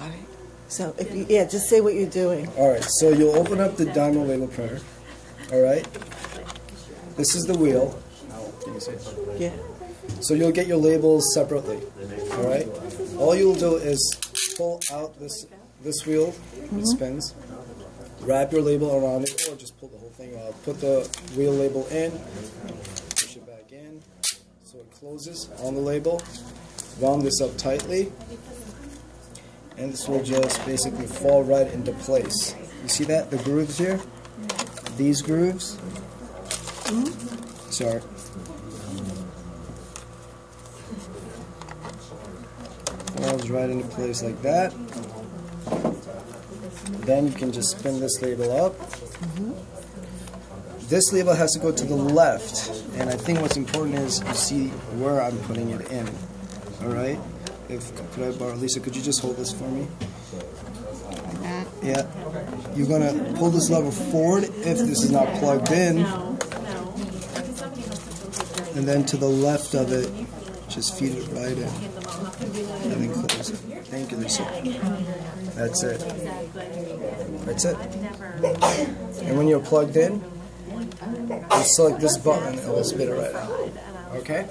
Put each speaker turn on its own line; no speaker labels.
All right. So if you, yeah, just say what you're doing.
All right, so you'll open up the Dymo Label Printer. All right. This is the wheel. Can you see it?
Yeah.
So you'll get your labels separately. All right. All you'll do is pull out this this wheel. It mm-hmm. spins. Wrap your label around it, or just pull the whole thing out. Put the wheel label in. Push it back in, so it closes on the label. Round this up tightly, and this will just basically fall right into place. You see that? The grooves here. These grooves. Sorry. falls right into place like that. Then you can just spin this label up. This label has to go to the left, and I think what's important is you see where I'm putting it in. All right. If could I borrow Lisa? Could you just hold this for me? Yeah. You're gonna pull this lever forward if this is not plugged in, and then to the left of it, just feed it right in. And then close it. Thank you, Lisa. That's it. That's it. And when you're plugged in, you select this button, and it will spit it right out. Okay?